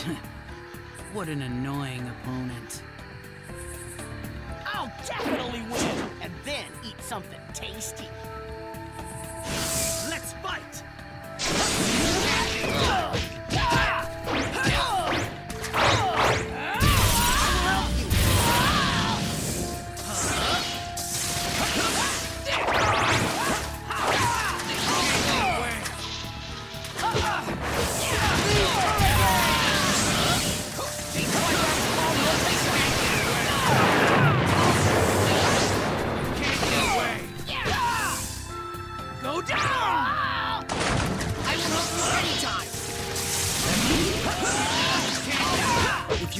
what an annoying opponent. I'll definitely win, and then eat something tasty. Let's fight!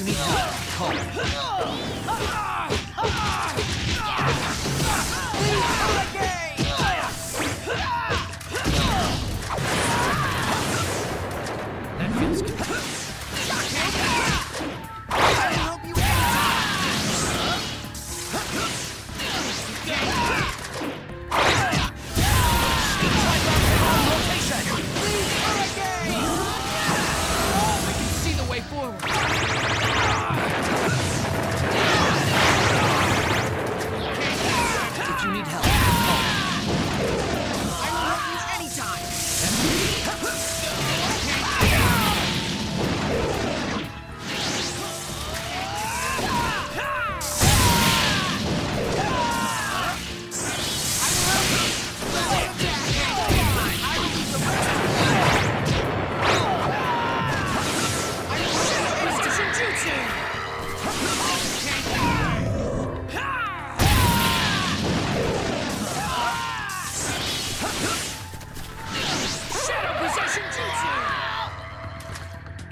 You need help, call. That feels good.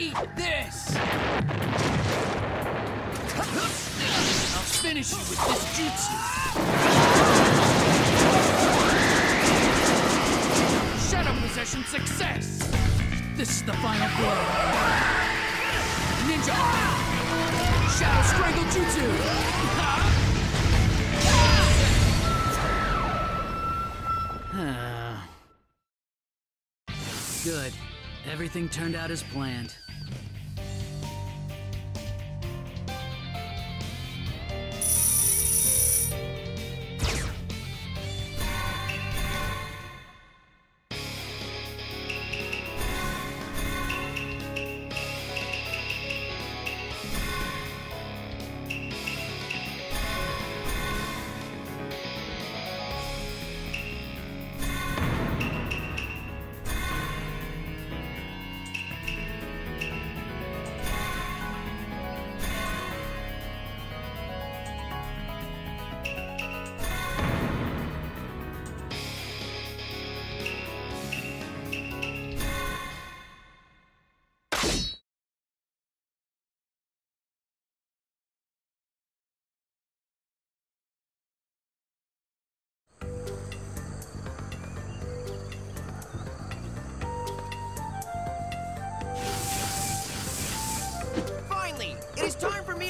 Eat this! I'll finish you with this jutsu! Shadow Possession success! This is the final blow! Ninja! Shadow Strangle Jutsu! Good. Everything turned out as planned.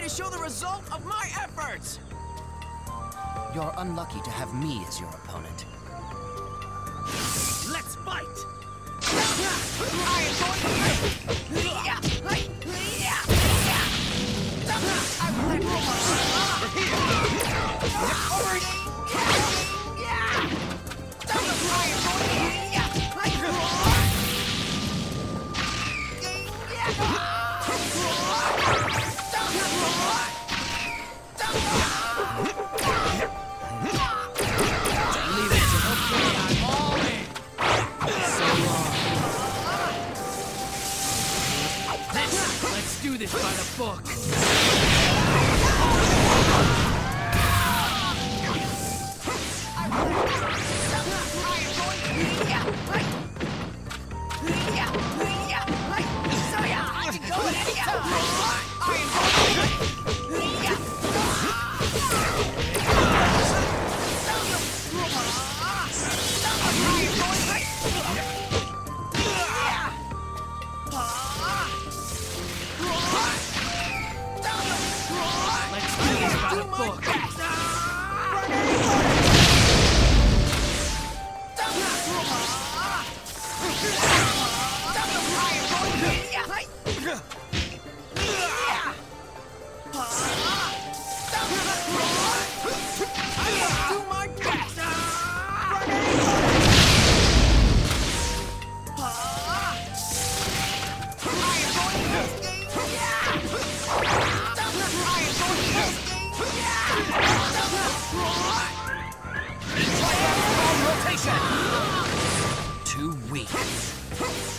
To show the result of my efforts! You're unlucky to have me as your opponent. Let's fight! I am going to... I